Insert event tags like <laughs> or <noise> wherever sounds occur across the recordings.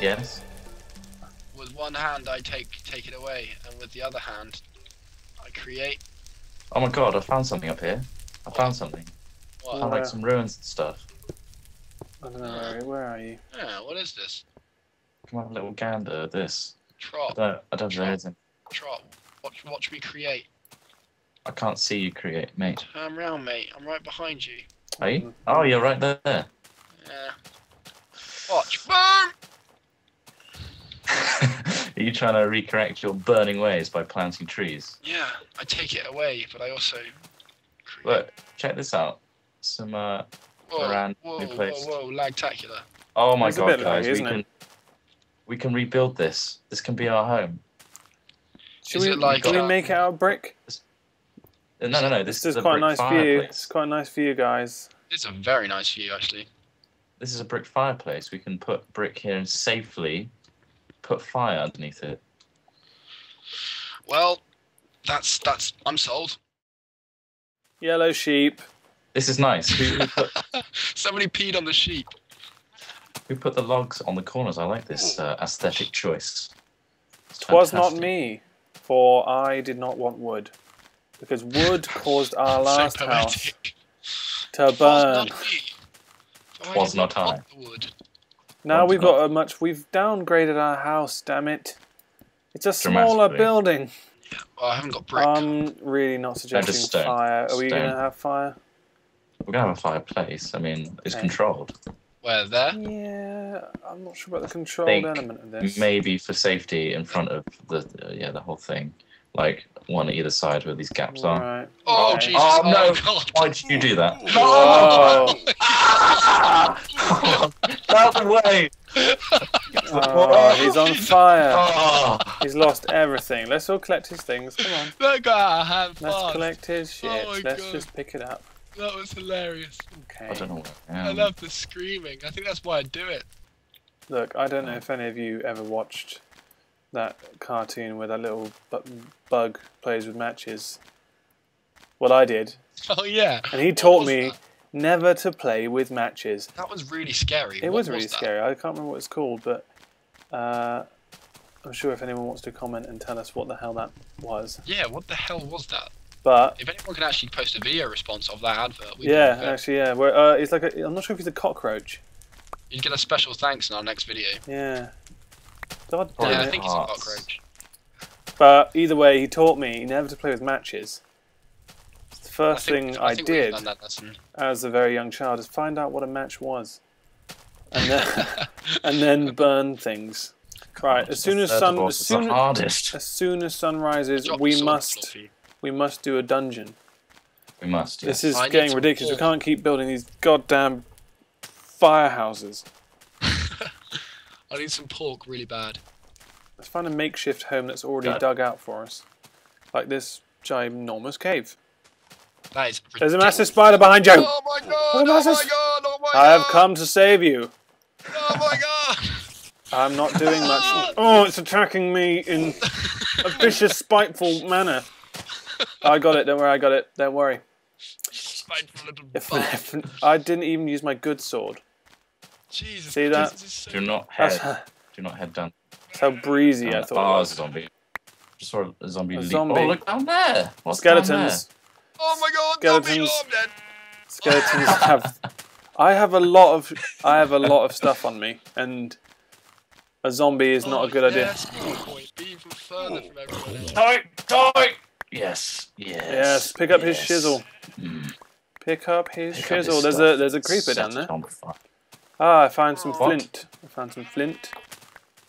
Yes. With one hand, I take take it away, and with the other hand, I create. Oh my god, I found something up here. I found something. I found like some ruins and stuff. I don't know, where, where are you? Yeah, what is this? Come on, a little gander at this. I Trott, don't, I don't know anything. Trott. Watch, watch me create. I can't see you create, mate. Turn round, mate. I'm right behind you. Are you? Oh, you're right there. Yeah. Watch. Boom! Are you trying to recorrect your burning ways by planting trees? Yeah, I take it away, but I also. Create. Look, check this out. Some, uh, whoa, around whoa, new whoa, whoa, lagtacular. oh my It's a god, bit guys, laggy, we isn't it? can, we can rebuild this. This can be our home. Should Is we, it like, can we uh, make it out of brick? No, no, no. This, This is a quite a brick nice view. fireplace. It's quite a nice view, guys. It's a very nice view, actually. This is a brick fireplace. We can put brick here and safely put fire underneath it. Well, that's that's. I'm sold. Yellow sheep. This is nice. Who, who, put, <laughs> Somebody peed on the sheep. who put the logs on the corners? I like this uh, aesthetic choice. It's Twas not me, for I did not want wood. Because wood <laughs> caused our last so house to Was burn. not me. For I Was did not I. want the wood. Now we've not. got a much. We've downgraded our house. Damn it! It's a smaller building. Well, I haven't got brick. I'm really not suggesting stone. fire. Are we gonna have fire? We're gonna have a fireplace. I mean, it's Okay. controlled. Where there? Yeah, I'm not sure about the controlled Think element of this. Maybe for safety in front of the uh, yeah the whole thing, like one at either side where these gaps are. Oh okay. Jesus! Oh, Oh, no. God! Why did you do that? Whoa. <laughs> <laughs> Out the way! <laughs> Oh, oh, he's on fire. Oh. He's lost everything. Let's all collect his things. Come on. That guy had Let's fun. collect his oh shit. Oh Let's God. just pick it up. That was hilarious. Okay. I don't know what I I love the screaming. I think that's why I do it. Look, I don't know if any of you ever watched that cartoon where that little bu- bug plays with matches. Well, I did. <laughs> Oh yeah. And he What taught me That? Never to play with matches. That was really scary. It What was really that? scary. I can't remember what it's called, but uh, I'm sure if anyone wants to comment and tell us what the hell that was. Yeah. What the hell was that? But If anyone can actually post a video response of that advert, we yeah, can, actually, yeah, where uh, it's like a, I'm not sure if he's a cockroach. you'd get a special thanks in our next video. Yeah. God damn yeah, I think he's a cockroach. But either way, he taught me never to play with matches. The I first think, thing I, think we've did learned that lesson. as a very young child is find out what a match was, and then <laughs> and then burn things. Right, as soon as sun, as soon the as soon as sun rises, we sword on the must floor we must do a dungeon. We must. Yes. This is I getting some ridiculous. We can't keep building these goddamn firehouses. <laughs> I need some pork really bad. Let's find a makeshift home that's already God. dug out for us, like this ginormous cave. That is. There's a massive spider behind you. Oh my god! Oh, Oh my god! Oh my god! I have come to save you. Oh my god! I'm not doing much. Oh, it's attacking me in a vicious, spiteful manner. I got it. Don't worry. I got it. Don't worry. Spiteful little If, <laughs> if I didn't even use my good sword. Jesus. See that? this so- Do not That's, head. Do not head down. that's how breezy I thought. it a was. zombie. Just saw a zombie. A leap. zombie. Oh, look down there. What's down Skeletons. Oh my god! Skeletons. Zombie, oh, I'm dead. Skeletons <laughs> have. I have a lot of. I have a lot of stuff on me, and a zombie is not Oh, a good idea. Yes, good point. Be even further from everyone else. Die! Die! Yes. Yes. Yes, pick up his chisel. Mm, Pick up his pick up chisel. his there's stuff. a there's a creeper Set down there. on. Ah, I found some What? flint. I found some flint.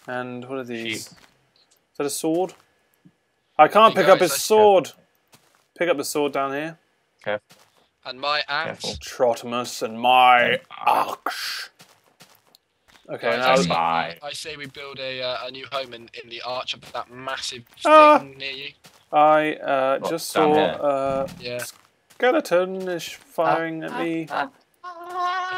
And what are these? Sheep. Is that a sword? I can't Hey pick up his I- sword. Pick up the sword down here. Okay. And my axe. Careful. Trottimus and my axe. Okay, Guys, now I see- I say we build a uh, a new home in, in the arch of that massive Ah. thing near you. I uh, What, just saw here? a Yeah. skeleton is firing at me. I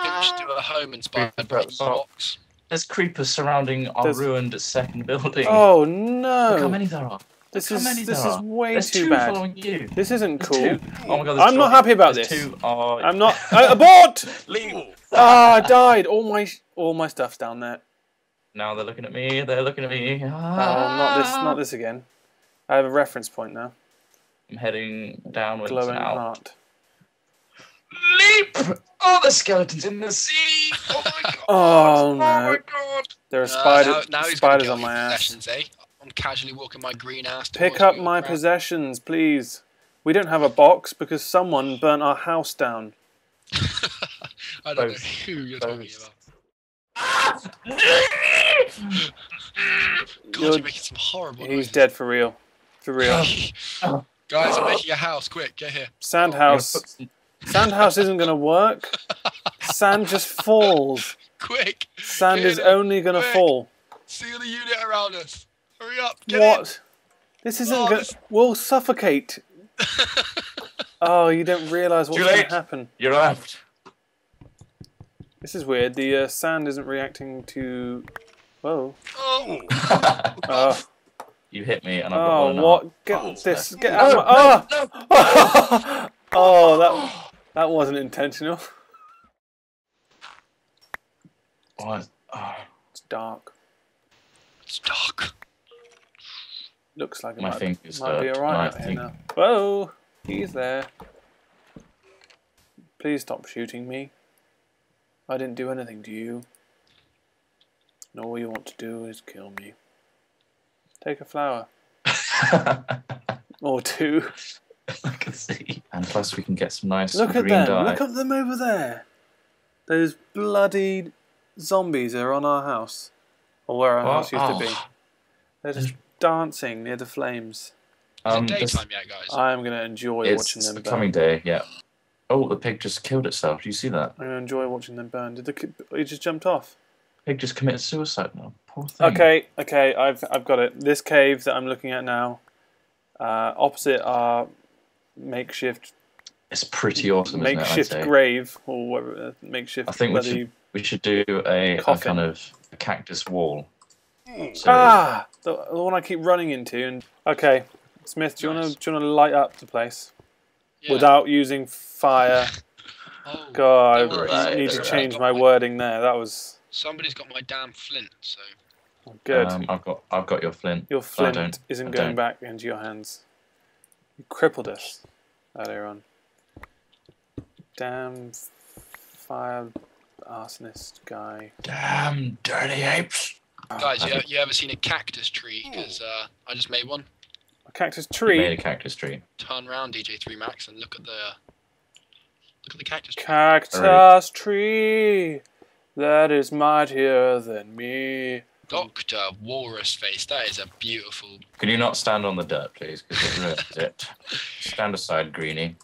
think we should do a home inspired by Creeper. rocks. There's creepers surrounding our There's- ruined second building. Oh Look how many there are. This Look is this there is are. way There's too two bad. you. This isn't There's cool. two. Oh my god. I'm not happy about There's this. Two are... I'm not. <laughs> I, abort! Leave. Ah, I died. All my all my stuff's down there. now they're looking at me. They're looking at me. Oh, not this, Ah. not this again. I have a reference point now. I'm heading downwards Glowing now. heart. Leap! Oh, the skeletons in the sea! Oh my <laughs> god! Oh, Oh no. my god! There are Uh, now, now spiders on my ass. eh? I'm casually walking my green ass. Pick up my crap. possessions, please. We don't have a box because someone burnt our house down. <laughs> I don't know who you're talking about. <laughs> God, You're- you're making some horrible He's noises. dead for real. For real. <laughs> Guys, I'm making a house. Quick, get here. Sandhouse. Sandhouse isn't going to work. Sand just falls. Quick. Sand is it. only going to fall. Seal the unit around us. Hurry up. Get What? This isn't Oh, going this- We'll suffocate. <laughs> Oh, you don't realise what's going to happen. You're left. This is weird. The uh, sand isn't reacting to... Whoa. oh. Oh, <laughs> you hit me, and I've got oh one and what? Get bullets this. left. Get out of my... No, Oh! <laughs> no. oh, that, that wasn't intentional. What? Oh, It's dark. It's dark. Looks like it my might, fingers might be alright out here now. Whoa! He's there. Please stop shooting me. I didn't do anything to you. And all you want to do is kill me. Take a flower. <laughs> Or two. I can see. And plus, we can get some nice Look at them. dye. Look at them over there. Those bloody zombies are on our house. Or where our What? house used to be. Oh. They're just dancing near the flames. Um, it this- daytime yet, guys? I'm going to enjoy it's watching them burn. becoming day. Yeah. Oh, the pig just killed itself. Do you see that? I'm going to enjoy watching them burn. Did the ki- he just jumped off? Pig just committed suicide now. Poor thing. Okay, okay, I've I've got it. This cave that I'm looking at now, uh, opposite our makeshift It's pretty awesome, isn't it? Makeshift grave or whatever, uh, makeshift. I think we should we should do a, a kind of a cactus wall. So Ah, the, the one I keep running into. And okay, Smith, do you want to do you want to light up the place Yeah. without using fire? <laughs> Oh, God, I worry, need to don't change worry. my wording there. That was somebody's got my damn flint, so. good. Um, I've got I've got your flint. Your flint isn't I going don't. back into your hands. You crippled us earlier on. Damn fire arsonist guy. Damn dirty apes! Guys, you, you ever seen a cactus tree? Because uh, I just made one. A cactus tree. Made tree. a cactus tree. Turn around, DJ3 Max, and look at the look at the cactus tree. Cactus tree that is mightier than me. Doctor Walrus Face. That is a beautiful. Can you not stand on the dirt, please? Because it ruins it. <laughs> Stand aside, Greenie.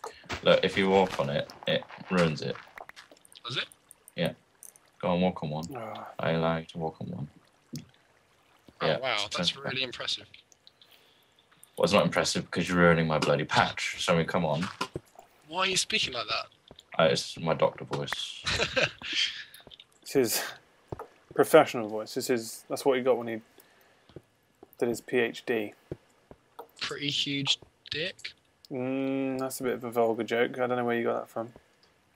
Look, if you walk on it, it ruins it. Was it? Yeah. Go and walk on one. Oh, I allow you to walk on one. Oh Yeah, wow, that's really impressive. Well, it's not impressive because you're ruining my bloody patch. So, I mean, come on. Why are you speaking like that? Uh, it's my doctor voice. <laughs> it's his professional voice. This is that's what he got when he did his PhD. Pretty huge dick. Mm, that's a bit of a vulgar joke. I don't know where you got that from.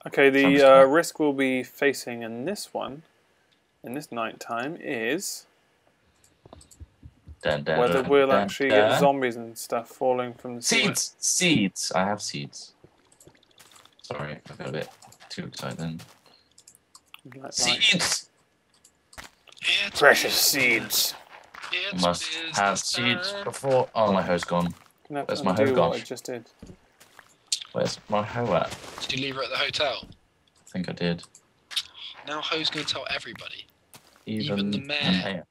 Okay, the uh, risk we'll be facing in this one, in this night time, is Dun, dun, whether dun, we'll dun, actually dun. get zombies and stuff falling from the ceiling. Seeds! Seeds! I have seeds. Sorry, I got a bit too excited then. Like- like Seeds! It's Precious business. seeds. It's Must have business seeds time. before. Oh, my hoe's gone. Where's my hoe gone? I just did. Where's my hoe at? Did you leave her at the hotel? I think I did. Now hoe's going to tell everybody. Even, Even the mayor.